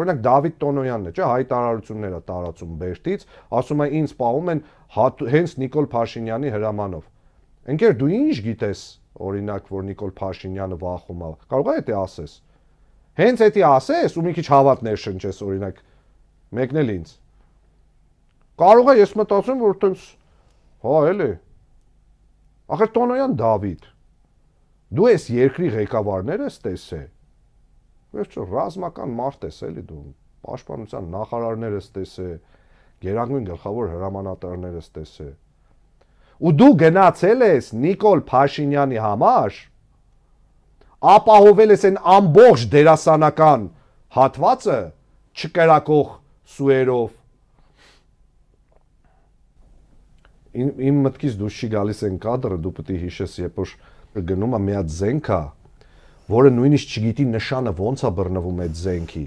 Օրինակ Դավիթ Տոնոյանն է, չէ, հայտարարությունները տարածում Բերտից, ասում է ինձ սպառում են հենց Նիկոլ Փաշինյանի հրամանով։ Ընկեր, դու ինչ գիտես, օրինակ, որ Նիկոլ Փաշինյանը վախում է։ Կարող է դա ասես։ Հենց էդի ասես ու մի քիչ հավատ ներշնչես, օրինակ, մեկնել ինձ։ Կարող է ես մտածեմ, որ տենց հա էլի։ Ախր Տոնոյան Դավիթ։ Դու ես երկրի ղեկավարները ես տեսե։ Վերջը ռազմական մարդ ես էլի դու, պաշտպանության նախարարներս տեսե, Գերագույն գլխավոր հրամանատարներս տեսե։ Ու դու գնացել ես Նիկոլ Փաշինյանի համար ապահովել ես այն ամբողջ դերասանական հատվածը չկրակող սուերով իմ, մտքից դուրս չի գալիս այն կադրը դու պետք է հիշես երբ որ գնում է մի հատ զենքա որը նույնիսկ չգիտի նշանը ոնց է բռնվում այդ զենքի։